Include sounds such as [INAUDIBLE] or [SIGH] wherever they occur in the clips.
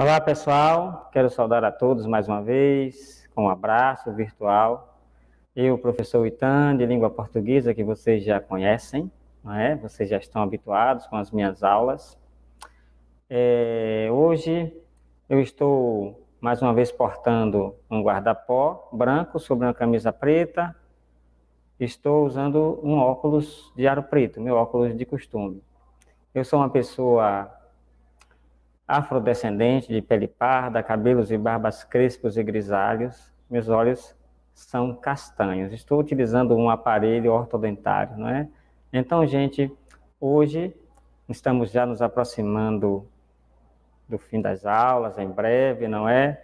Olá, pessoal. Quero saudar a todos mais uma vez, com um abraço virtual. Eu, professor Itan, de língua portuguesa, que vocês já conhecem, não é? Vocês já estão habituados com as minhas aulas. É, hoje eu estou mais uma vez portando um guarda-pó branco sobre uma camisa preta. Estou usando um óculos de aro preto, meu óculos de costume. Eu sou uma pessoa afrodescendente, de pele parda, cabelos e barbas crespos e grisalhos. Meus olhos são castanhos. Estou utilizando um aparelho ortodentário, não é? Então, gente, hoje estamos já nos aproximando do fim das aulas, em breve, não é?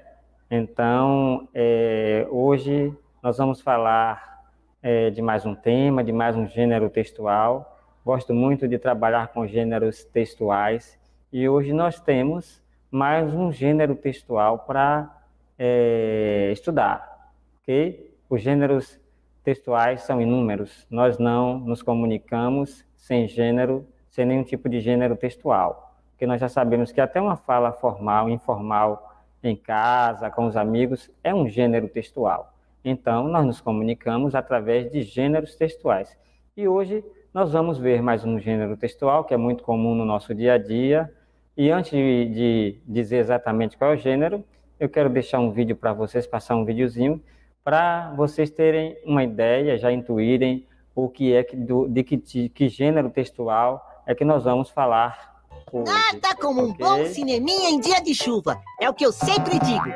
Então, é, hoje nós vamos falar é, de mais um tema, de mais um gênero textual. Gosto muito de trabalhar com gêneros textuais e hoje nós temos mais um gênero textual para é, estudar, ok? Os gêneros textuais são inúmeros. Nós não nos comunicamos sem gênero, sem nenhum tipo de gênero textual, porque nós já sabemos que até uma fala formal, informal, em casa, com os amigos, é um gênero textual. Então, nós nos comunicamos através de gêneros textuais. E hoje nós vamos ver mais um gênero textual que é muito comum no nosso dia a dia, e antes de, de dizer exatamente qual é o gênero, eu quero deixar um vídeo para vocês, passar um videozinho, para vocês terem uma ideia, já intuírem o que é que, do, de que, que gênero textual é que nós vamos falar hoje. Nada como um okay? bom cineminha em dia de chuva, é o que eu sempre digo.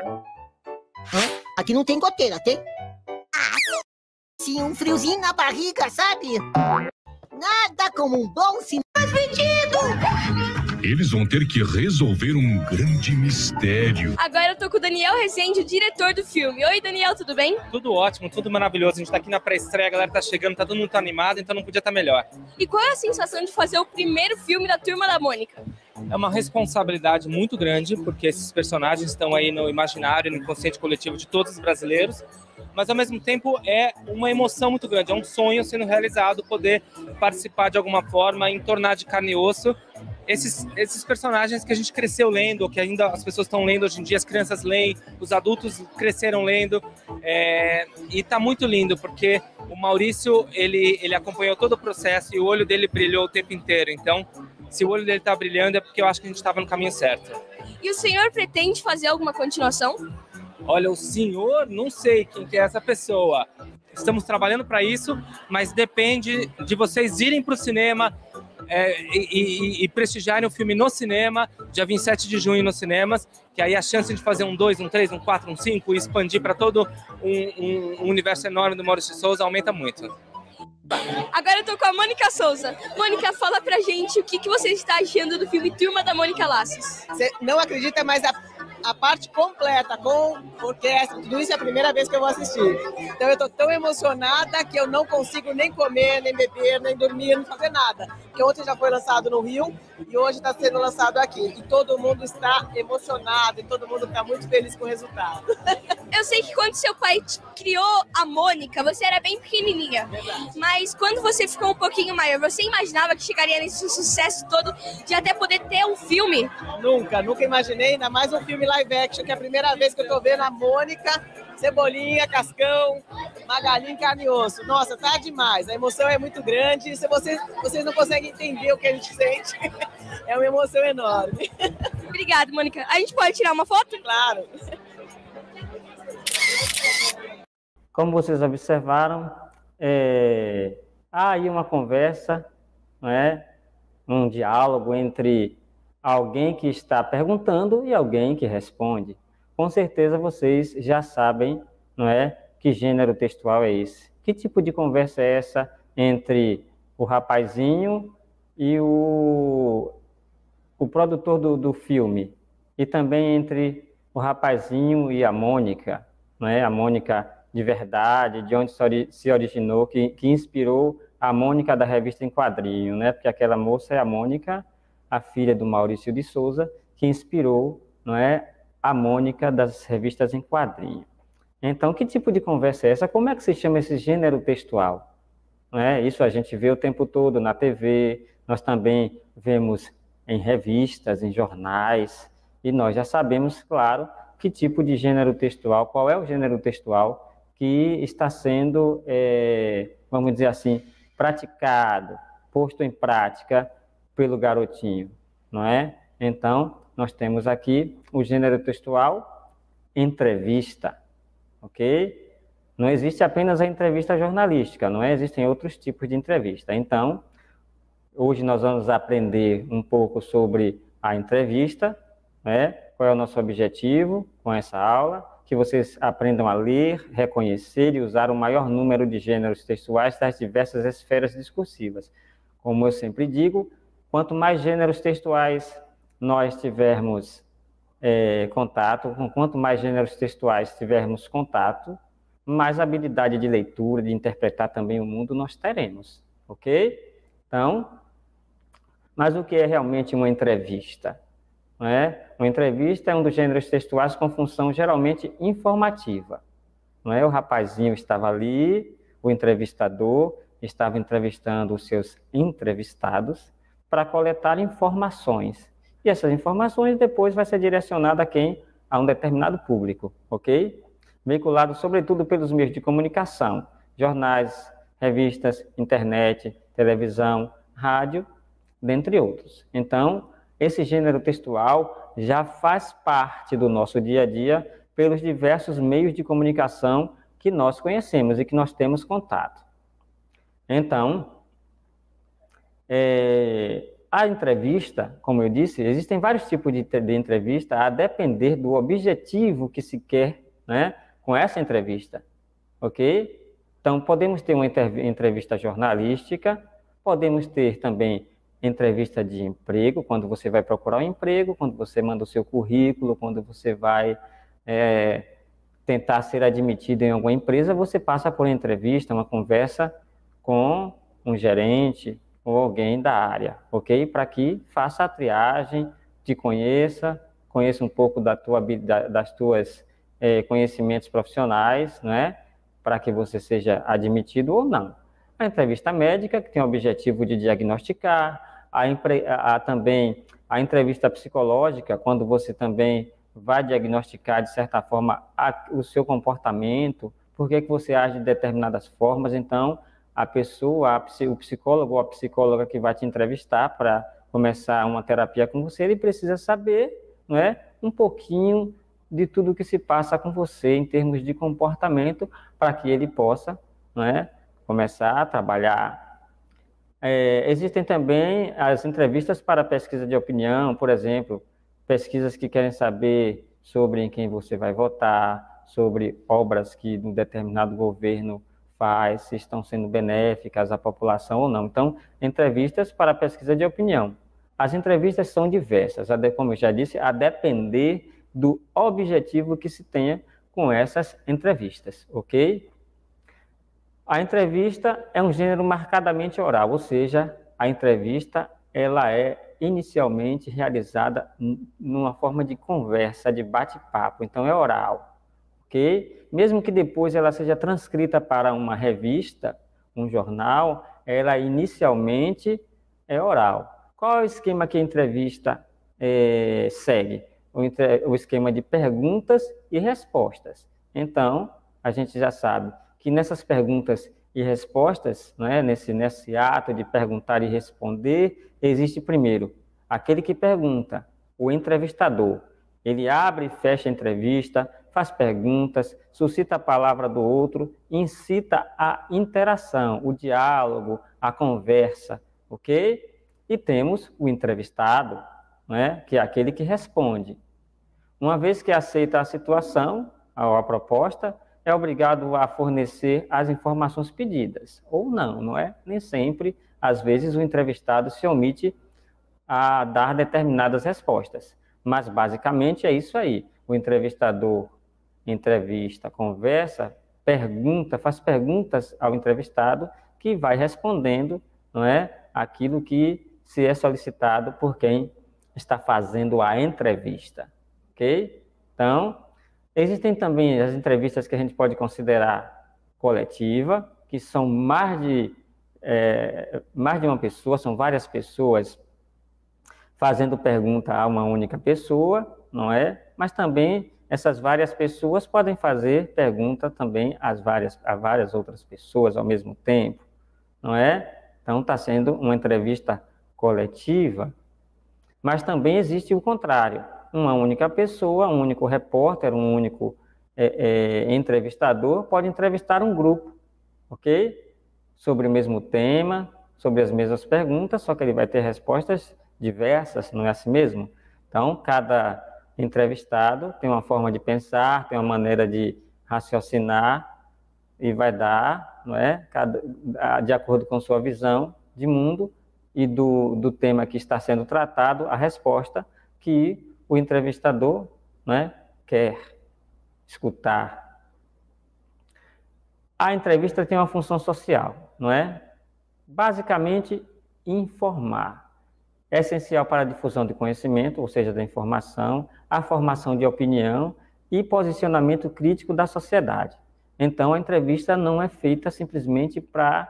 Hã? Aqui não tem goteira, tem? Ah, sim, um friozinho na barriga, sabe? Nada como um bom cinema. vendido! Eles vão ter que resolver um grande mistério. Agora eu tô com o Daniel Rezende, o diretor do filme. Oi, Daniel, tudo bem? Tudo ótimo, tudo maravilhoso. A gente tá aqui na pré-estreia, a galera tá chegando, tá todo mundo tá animado, então não podia estar tá melhor. E qual é a sensação de fazer o primeiro filme da Turma da Mônica? É uma responsabilidade muito grande, porque esses personagens estão aí no imaginário, no inconsciente coletivo de todos os brasileiros mas ao mesmo tempo é uma emoção muito grande, é um sonho sendo realizado poder participar de alguma forma, entornar de carne e osso esses, esses personagens que a gente cresceu lendo, que ainda as pessoas estão lendo hoje em dia, as crianças leem, os adultos cresceram lendo, é, e está muito lindo, porque o Maurício, ele, ele acompanhou todo o processo e o olho dele brilhou o tempo inteiro, então, se o olho dele está brilhando é porque eu acho que a gente estava no caminho certo. E o senhor pretende fazer alguma continuação? Olha, o senhor, não sei quem que é essa pessoa. Estamos trabalhando para isso, mas depende de vocês irem para o cinema, é, e, e, e, prestigiarem o filme no cinema, dia 27 de junho nos cinemas, que aí a chance de fazer um 2, um 3, um 4, um 5 e expandir para todo um, um, um, universo enorme do Maurício de Souza aumenta muito. Agora eu tô com a Mônica Souza. Mônica, fala pra gente o que, que você está achando do filme Turma da Mônica Laços. Você não acredita, mas a a parte completa, com orquestra, tudo isso é a primeira vez que eu vou assistir. Então eu estou tão emocionada que eu não consigo nem comer, nem beber, nem dormir, nem fazer nada. Porque ontem já foi lançado no Rio e hoje está sendo lançado aqui. E todo mundo está emocionado e todo mundo está muito feliz com o resultado. [LAUGHS] Eu sei que quando seu pai criou a Mônica, você era bem pequenininha. Verdade. Mas quando você ficou um pouquinho maior, você imaginava que chegaria nesse sucesso todo de até poder ter um filme? Nunca, nunca imaginei, ainda mais um filme live action, que é a primeira vez que eu tô vendo a Mônica, Cebolinha, Cascão, Magalinha carne e osso. Nossa, tá demais. A emoção é muito grande. Se vocês, vocês não conseguem entender o que a gente sente, [LAUGHS] é uma emoção enorme. Obrigada, Mônica. A gente pode tirar uma foto? Claro. Como vocês observaram, é, há aí uma conversa, não é? um diálogo entre alguém que está perguntando e alguém que responde. Com certeza vocês já sabem, não é, que gênero textual é esse. Que tipo de conversa é essa entre o rapazinho e o, o produtor do, do filme? E também entre o rapazinho e a Mônica, não é? A Mônica de verdade, de onde se originou, que, que inspirou a Mônica da revista em quadrinho, né? Porque aquela moça é a Mônica a filha do Maurício de Souza, que inspirou não é, a Mônica das revistas em quadrinho. Então, que tipo de conversa é essa? Como é que se chama esse gênero textual? É? Isso a gente vê o tempo todo na TV, nós também vemos em revistas, em jornais, E nós já sabemos, claro, que tipo de gênero textual, qual é o gênero textual que está sendo, é, vamos dizer assim, praticado, posto em prática pelo garotinho, não é? Então, nós temos aqui o gênero textual entrevista, ok? Não existe apenas a entrevista jornalística, não é? Existem outros tipos de entrevista. Então, hoje nós vamos aprender um pouco sobre a entrevista, né? Qual é o nosso objetivo com essa aula? Que vocês aprendam a ler, reconhecer e usar o maior número de gêneros textuais das diversas esferas discursivas. Como eu sempre digo, quanto mais gêneros textuais nós tivermos é, contato, com quanto mais gêneros textuais tivermos contato, mais habilidade de leitura, de interpretar também o mundo nós teremos, ok? Então, mas o que é realmente uma entrevista? Não é? Uma entrevista é um dos gêneros textuais com função geralmente informativa. Não é? O rapazinho estava ali, o entrevistador estava entrevistando os seus entrevistados para coletar informações. E essas informações depois vai ser direcionada a quem? A um determinado público, ok? Veiculado sobretudo pelos meios de comunicação, jornais, revistas, internet, televisão, rádio, dentre outros. Então, esse gênero textual já faz parte do nosso dia a dia pelos diversos meios de comunicação que nós conhecemos e que nós temos contato. Então, é, a entrevista, como eu disse, existem vários tipos de, de, entrevista a depender do objetivo que se quer né, com essa entrevista, ok? Então, podemos ter uma entrevista jornalística, podemos ter também entrevista de emprego, quando você vai procurar um emprego, quando você manda o seu currículo, quando você vai é, tentar ser admitido em alguma empresa, você passa por uma entrevista, uma conversa com um gerente ou alguém da área, ok? Para que faça a triagem, te conheça, conheça um pouco da tua, das tuas é, conhecimentos profissionais, né? Para que você seja admitido ou não. A entrevista médica, que tem o objetivo de diagnosticar, a, a, também a entrevista psicológica, quando você também vai diagnosticar, de certa forma, a, o seu comportamento, por que, que você age de determinadas formas. Então, a pessoa, a, o psicólogo ou a psicóloga que vai te entrevistar para começar uma terapia com você, ele precisa saber não é, um pouquinho de tudo que se passa com você em termos de comportamento, para que ele possa não é, começar a trabalhar. É, existem também as entrevistas para pesquisa de opinião, por exemplo, pesquisas que querem saber sobre em quem você vai votar, sobre obras que um determinado governo faz, se estão sendo benéficas à população ou não. Então, entrevistas para pesquisa de opinião. As entrevistas são diversas, como eu já disse, a depender do objetivo que se tenha com essas entrevistas, ok? A entrevista é um gênero marcadamente oral, ou seja, a entrevista ela é inicialmente realizada numa forma de conversa, de bate-papo, então é oral, ok? Mesmo que depois ela seja transcrita para uma revista, um jornal, ela inicialmente é oral. Qual é o esquema que a entrevista é, segue? O, o esquema de perguntas e respostas. Então, a gente já sabe que nessas perguntas e respostas, né, nesse, nesse ato de perguntar e responder, existe primeiro aquele que pergunta, o entrevistador. Ele abre e fecha a entrevista, faz perguntas, suscita a palavra do outro, incita a interação, o diálogo, a conversa, ok? E temos o entrevistado, né, que é aquele que responde. Uma vez que aceita a situação, a proposta, é obrigado a fornecer as informações pedidas, ou não, não é? Nem sempre, às vezes, o entrevistado se omite a dar determinadas respostas. Mas, basicamente, é isso aí. O entrevistador entrevista, conversa, pergunta, faz perguntas ao entrevistado que vai respondendo, não é? Aquilo que se é solicitado por quem está fazendo a entrevista, ok? Então, Existem também as entrevistas que a gente pode considerar coletiva, que são mais de, é, mais de uma pessoa, são várias pessoas fazendo pergunta a uma única pessoa, não é? Mas também essas várias pessoas podem fazer pergunta também às várias, a várias outras pessoas ao mesmo tempo, não é? Então está sendo uma entrevista coletiva, mas também existe o contrário, uma única pessoa, um único repórter, um único é, é, entrevistador pode entrevistar um grupo, ok? Sobre o mesmo tema, sobre as mesmas perguntas, só que ele vai ter respostas diversas, não é assim mesmo? Então, cada entrevistado tem uma forma de pensar, tem uma maneira de raciocinar e vai dar, não é? Cada, de acordo com sua visão de mundo e do, do tema que está sendo tratado, a resposta que o entrevistador não é, quer escutar. A entrevista tem uma função social, não é? Basicamente, informar é essencial para a difusão de conhecimento, ou seja, da informação, a formação de opinião e posicionamento crítico da sociedade. Então, a entrevista não é feita simplesmente para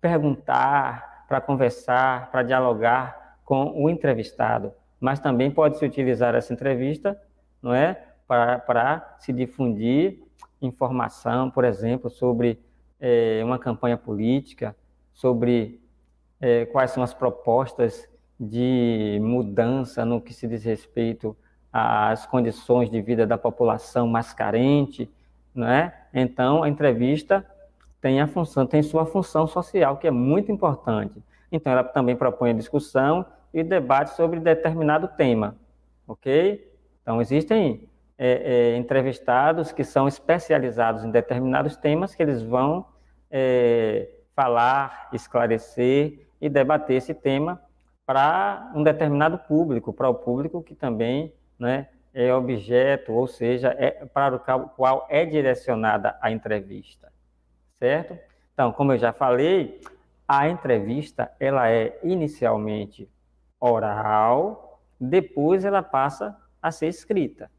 perguntar, para conversar, para dialogar com o entrevistado, mas também pode se utilizar essa entrevista, não é, para, para se difundir informação, por exemplo, sobre é, uma campanha política, sobre é, quais são as propostas de mudança no que se diz respeito às condições de vida da população mais carente, né? Então, a entrevista tem a função, tem sua função social, que é muito importante. Então, ela também propõe a discussão e debate sobre determinado tema, ok? Então, existem é, é, entrevistados que são especializados em determinados temas que eles vão é, falar, esclarecer e debater esse tema para um determinado público, para o público que também né, é objeto, ou seja, é para o qual é direcionada a entrevista, certo? Então, como eu já falei, a entrevista ela é inicialmente oral, depois ela passa a ser escrita,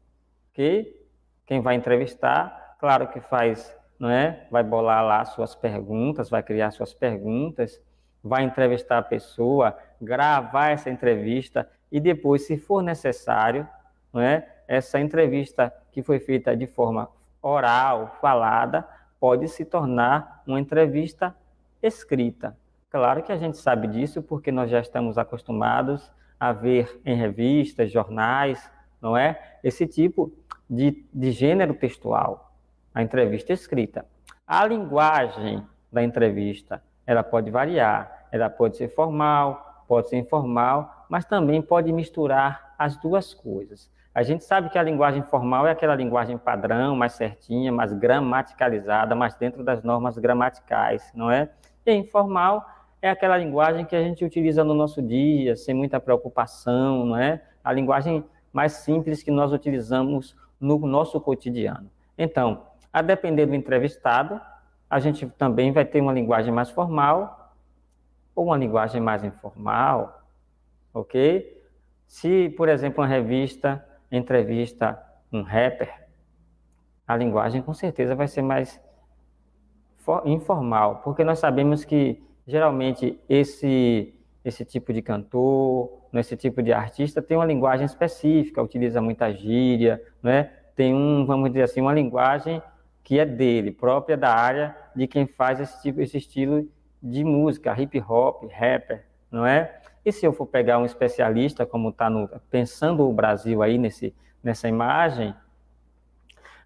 ok? Quem vai entrevistar, claro que faz, não é? Vai bolar lá suas perguntas, vai criar suas perguntas, vai entrevistar a pessoa, gravar essa entrevista e depois, se for necessário, não é? essa entrevista que foi feita de forma oral, falada, pode se tornar uma entrevista escrita. Claro que a gente sabe disso porque nós já estamos acostumados a ver em revistas, jornais, não é? Esse tipo de, de gênero textual, a entrevista escrita. A linguagem da entrevista, ela pode variar, ela pode ser formal, pode ser informal, mas também pode misturar as duas coisas. A gente sabe que a linguagem formal é aquela linguagem padrão, mais certinha, mais gramaticalizada, mais dentro das normas gramaticais, não é? E informal é aquela linguagem que a gente utiliza no nosso dia, sem muita preocupação, não é? A linguagem mais simples que nós utilizamos no nosso cotidiano. Então, a depender do entrevistado, a gente também vai ter uma linguagem mais formal ou uma linguagem mais informal, ok? Se, por exemplo, uma revista entrevista um rapper, a linguagem com certeza vai ser mais informal, porque nós sabemos que geralmente esse esse tipo de cantor, esse tipo de artista tem uma linguagem específica, utiliza muita gíria, né? Tem um, vamos dizer assim, uma linguagem que é dele, própria da área de quem faz esse tipo, esse estilo de música, hip hop, rapper, não é? E se eu for pegar um especialista, como está pensando o Brasil aí nesse nessa imagem,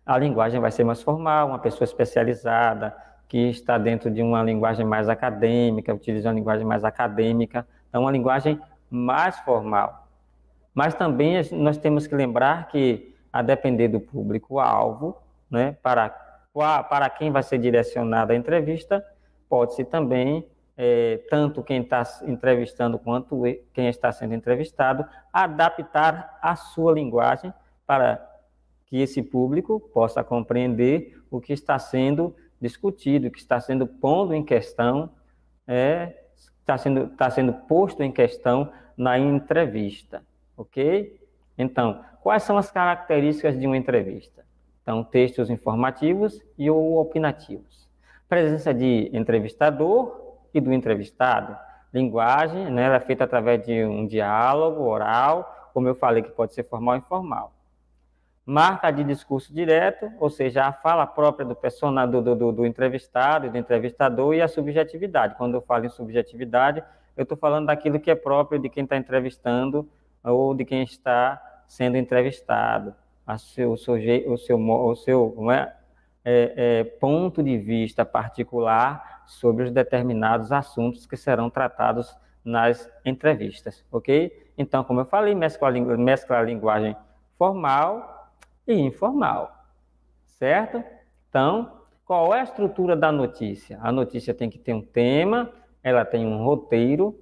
a linguagem vai ser mais formal, uma pessoa especializada que está dentro de uma linguagem mais acadêmica, utiliza uma linguagem mais acadêmica, então uma linguagem mais formal. Mas também nós temos que lembrar que a depender do público-alvo, né, para para quem vai ser direcionada a entrevista, pode-se também, é, tanto quem está entrevistando quanto quem está sendo entrevistado, adaptar a sua linguagem para que esse público possa compreender o que está sendo discutido, o que está sendo pondo em questão, é, está, sendo, está sendo posto em questão na entrevista, ok? Então, quais são as características de uma entrevista? Então, textos informativos e ou opinativos presença de entrevistador e do entrevistado, linguagem, né, ela é feita através de um diálogo oral, como eu falei, que pode ser formal ou informal. Marca de discurso direto, ou seja, a fala própria do, personagem, do, do, do entrevistado e do entrevistador e a subjetividade. Quando eu falo em subjetividade, eu estou falando daquilo que é próprio de quem está entrevistando ou de quem está sendo entrevistado, a seu, o o seu, o seu é, é, é, ponto de vista particular sobre os determinados assuntos que serão tratados nas entrevistas, ok? Então, como eu falei, mescla a, mescla a linguagem formal e informal, certo? Então, qual é a estrutura da notícia? A notícia tem que ter um tema, ela tem um roteiro,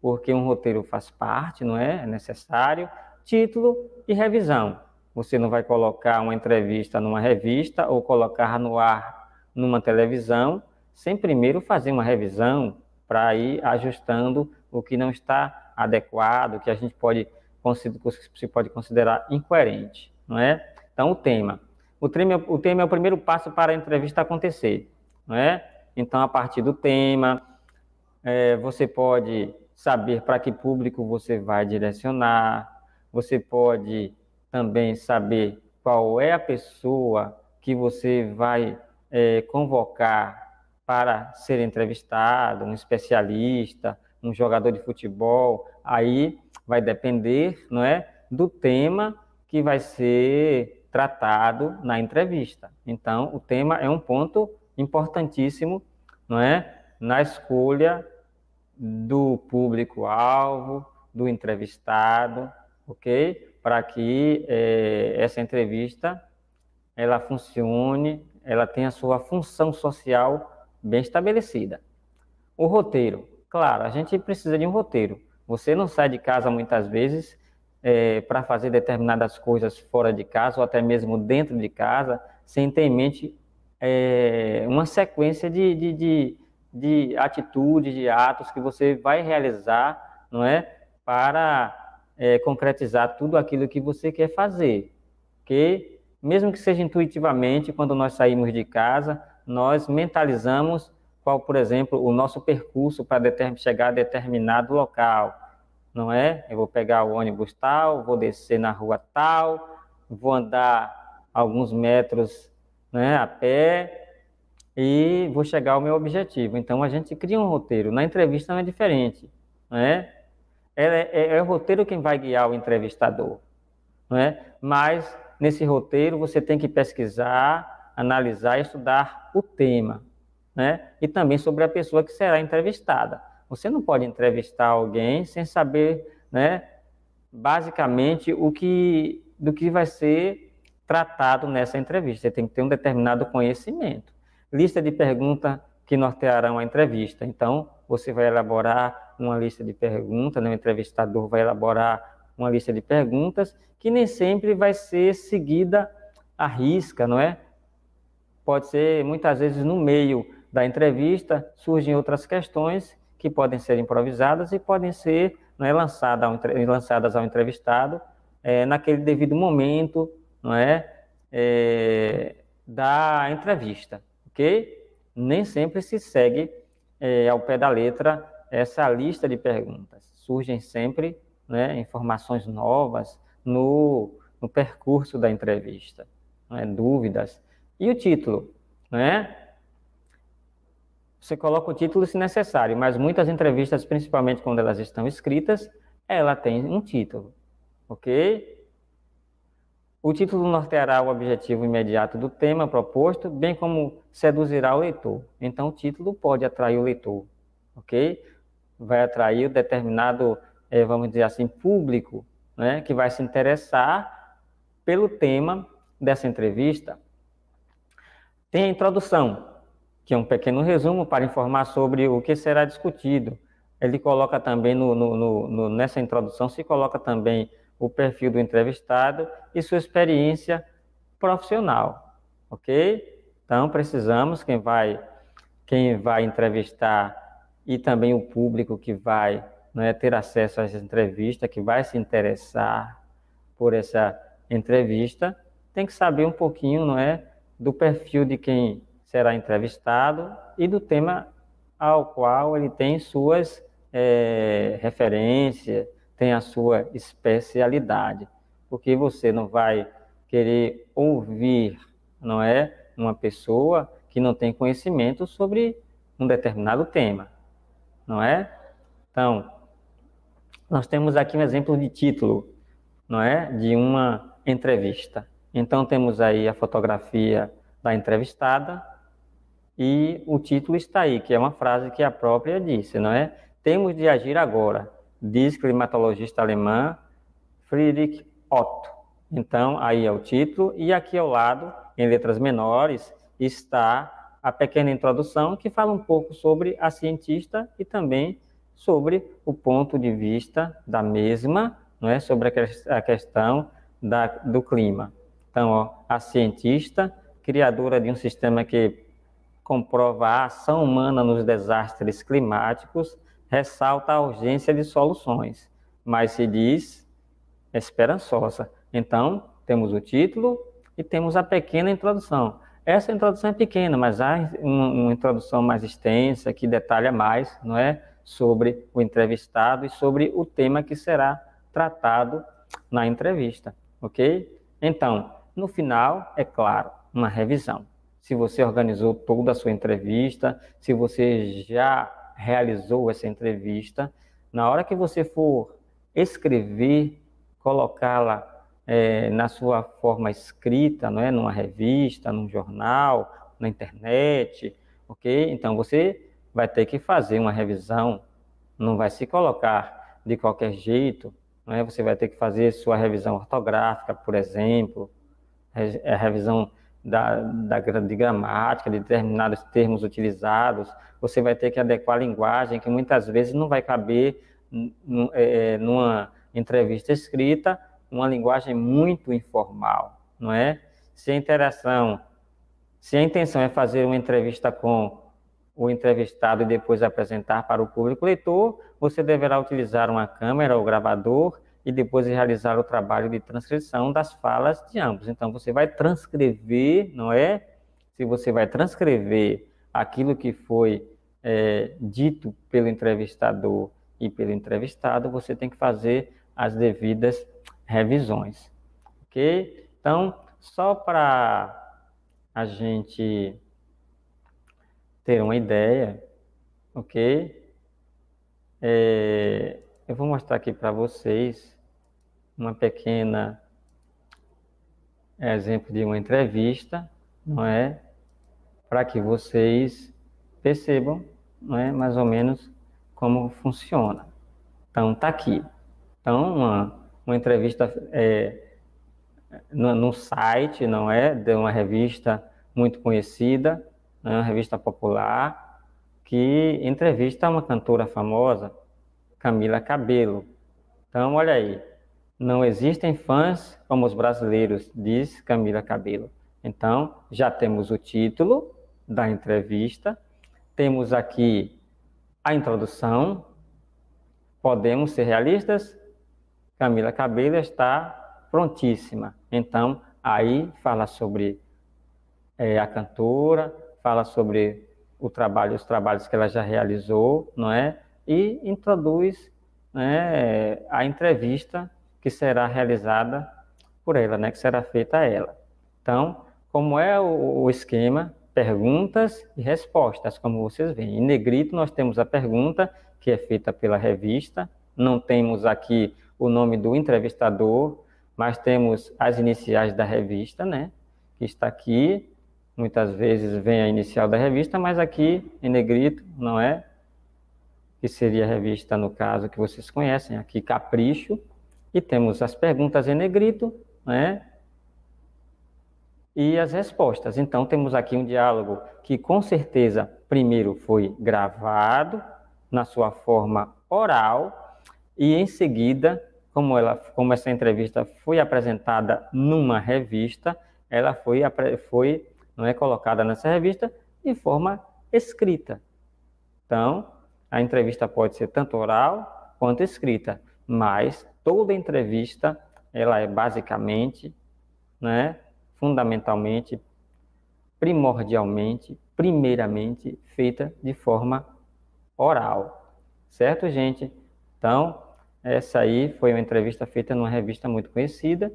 porque um roteiro faz parte, não é? É necessário. Título e revisão. Você não vai colocar uma entrevista numa revista ou colocar no ar numa televisão sem primeiro fazer uma revisão para ir ajustando o que não está adequado, que a gente pode se pode considerar incoerente, não é? Então o tema, o tema, o tema é o primeiro passo para a entrevista acontecer, não é? Então a partir do tema, é, você pode saber para que público você vai direcionar, você pode também saber qual é a pessoa que você vai é, convocar para ser entrevistado, um especialista, um jogador de futebol, aí vai depender, não é, do tema que vai ser tratado na entrevista. Então, o tema é um ponto importantíssimo, não é, na escolha do público-alvo, do entrevistado, ok? Para que é, essa entrevista ela funcione, ela tenha sua função social bem estabelecida. O roteiro, claro, a gente precisa de um roteiro. Você não sai de casa muitas vezes é, para fazer determinadas coisas fora de casa ou até mesmo dentro de casa, sem ter em mente é, uma sequência de, de, de de atitudes, de atos que você vai realizar, não é, para é, concretizar tudo aquilo que você quer fazer. Que mesmo que seja intuitivamente, quando nós saímos de casa, nós mentalizamos qual, por exemplo, o nosso percurso para chegar a determinado local, não é? Eu vou pegar o ônibus tal, vou descer na rua tal, vou andar alguns metros né, a pé, e vou chegar ao meu objetivo. Então a gente cria um roteiro. Na entrevista não é diferente, não é? É, é, é, o roteiro quem vai guiar o entrevistador, não é? Mas nesse roteiro você tem que pesquisar, analisar e estudar o tema, né? E também sobre a pessoa que será entrevistada. Você não pode entrevistar alguém sem saber, né? Basicamente o que do que vai ser tratado nessa entrevista. Você tem que ter um determinado conhecimento lista de perguntas que nortearão a entrevista. Então, você vai elaborar uma lista de perguntas, né? o entrevistador vai elaborar uma lista de perguntas que nem sempre vai ser seguida à risca, não é? Pode ser, muitas vezes, no meio da entrevista, surgem outras questões que podem ser improvisadas e podem ser não é, lançadas, ao, lançadas ao entrevistado é, naquele devido momento, não é, é da entrevista que nem sempre se segue é, ao pé da letra essa lista de perguntas. Surgem sempre né, informações novas no, no, percurso da entrevista, né, dúvidas. E o título, né? Você coloca o título se necessário, mas muitas entrevistas, principalmente quando elas estão escritas, ela tem um título, ok? O título norteará o objetivo imediato do tema proposto, bem como seduzirá o leitor. Então, o título pode atrair o leitor, ok? Vai atrair determinado, eh, vamos dizer assim, público, né, que vai se interessar pelo tema dessa entrevista. Tem a introdução, que é um pequeno resumo para informar sobre o que será discutido. Ele coloca também, no, no, no, nessa introdução, se coloca também o perfil do entrevistado e sua experiência profissional, ok? Então, precisamos, quem vai, quem vai entrevistar e também o público que vai né, ter acesso a essa entrevista, que vai se interessar por essa entrevista, tem que saber um pouquinho, não é, do perfil de quem será entrevistado e do tema ao qual ele tem suas é, referência, tem a sua especialidade, porque você não vai querer ouvir, não é, uma pessoa que não tem conhecimento sobre um determinado tema, não é? Então, nós temos aqui um exemplo de título, não é, de uma entrevista. Então temos aí a fotografia da entrevistada e o título está aí, que é uma frase que a própria disse, não é? Temos de agir agora, diz climatologista alemã Friedrich Otto. Então, aí é o título, e aqui ao lado, em letras menores, está a pequena introdução que fala um pouco sobre a cientista e também sobre o ponto de vista da mesma, não é, sobre a questão da, do clima. Então, ó, a cientista, criadora de um sistema que comprova a ação humana nos desastres climáticos, ressalta a urgência de soluções, mas se diz esperançosa. Então, temos o título e temos a pequena introdução. Essa introdução é pequena, mas há uma, uma introdução mais extensa que detalha mais, não é, sobre o entrevistado e sobre o tema que será tratado na entrevista, ok? Então, no final, é claro, uma revisão. Se você organizou toda a sua entrevista, se você já realizou essa entrevista, na hora que você for escrever, colocá-la é, na sua forma escrita, não é, numa revista, num jornal, na internet, ok? Então você vai ter que fazer uma revisão, não vai se colocar de qualquer jeito, não é? Você vai ter que fazer sua revisão ortográfica, por exemplo, a revisão da, da, de gramática, de determinados termos utilizados, você vai ter que adequar a linguagem, que muitas vezes não vai caber é, é, numa entrevista escrita, uma linguagem muito informal, não é? Se a interação, se a intenção é fazer uma entrevista com o entrevistado e depois apresentar para o público leitor, você deverá utilizar uma câmera ou gravador e depois realizar o trabalho de transcrição das falas de ambos. Então, você vai transcrever, não é? Se você vai transcrever aquilo que foi é, dito pelo entrevistador e pelo entrevistado, você tem que fazer as devidas revisões. Ok? Então, só para a gente ter uma ideia, ok? É, eu vou mostrar aqui para vocês uma pequena exemplo de uma entrevista, não é? Para que vocês percebam, não é, mais ou menos como funciona. Então tá aqui. Então uma, uma entrevista é, no, site, não é, de uma revista muito conhecida, é uma revista popular que entrevista uma cantora famosa, Camila Cabelo. Então olha aí, não existem fãs como os brasileiros, diz Camila Cabelo. Então, já temos o título da entrevista, temos aqui a introdução. Podemos ser realistas? Camila Cabelo está prontíssima. Então, aí fala sobre é, a cantora, fala sobre o trabalho, os trabalhos que ela já realizou, não é? E introduz né, a entrevista que será realizada por ela, né, que será feita a ela. Então, como é o, o esquema? Perguntas e respostas, como vocês veem. Em negrito nós temos a pergunta, que é feita pela revista, não temos aqui o nome do entrevistador, mas temos as iniciais da revista, né, que está aqui, muitas vezes vem a inicial da revista, mas aqui em negrito, não é? Que seria a revista, no caso, que vocês conhecem, aqui Capricho, e temos as perguntas em negrito, né? E as respostas. Então, temos aqui um diálogo que, com certeza, primeiro foi gravado na sua forma oral e, em seguida, como, ela, como essa entrevista foi apresentada numa revista, ela foi, foi não é, colocada nessa revista de forma escrita. Então, a entrevista pode ser tanto oral quanto escrita, mas toda entrevista ela é basicamente, né, fundamentalmente, primordialmente, primeiramente feita de forma oral. Certo, gente? Então, essa aí foi uma entrevista feita numa revista muito conhecida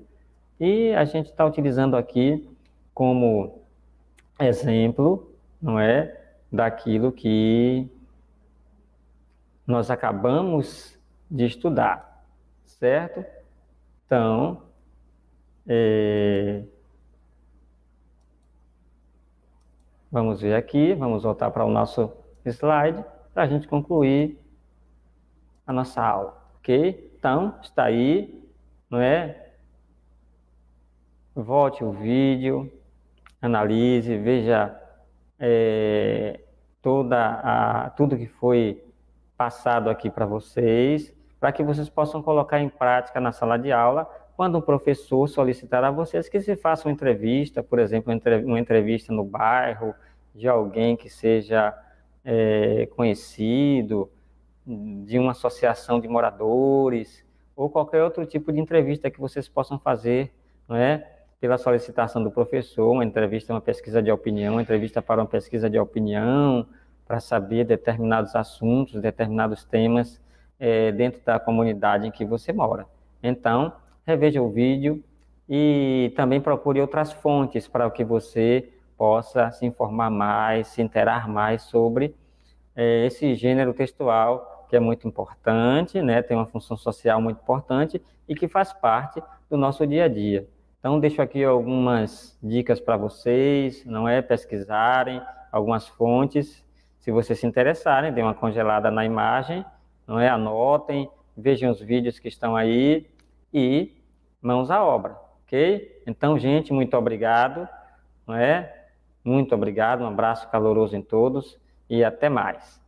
e a gente está utilizando aqui como exemplo, não é, daquilo que nós acabamos de estudar, certo? Então, é... vamos ver aqui, vamos voltar para o nosso slide para a gente concluir a nossa aula, ok? Então, está aí, não é? Volte o vídeo, analise, veja é, toda a, tudo que foi passado aqui para vocês, para que vocês possam colocar em prática na sala de aula, quando um professor solicitar a vocês que se faça uma entrevista, por exemplo, uma entrevista no bairro, de alguém que seja é, conhecido, de uma associação de moradores, ou qualquer outro tipo de entrevista que vocês possam fazer, não é? Pela solicitação do professor, uma entrevista, uma pesquisa de opinião, uma entrevista para uma pesquisa de opinião, para saber determinados assuntos, determinados temas é, dentro da comunidade em que você mora. Então, reveja o vídeo e também procure outras fontes para que você possa se informar mais, se interar mais sobre é, esse gênero textual que é muito importante, né, tem uma função social muito importante e que faz parte do nosso dia a dia. Então, deixo aqui algumas dicas para vocês, não é? Pesquisarem algumas fontes se vocês se interessarem, dê uma congelada na imagem, não é? Anotem, vejam os vídeos que estão aí e mãos à obra, ok? Então, gente, muito obrigado, não é? Muito obrigado, um abraço caloroso em todos e até mais.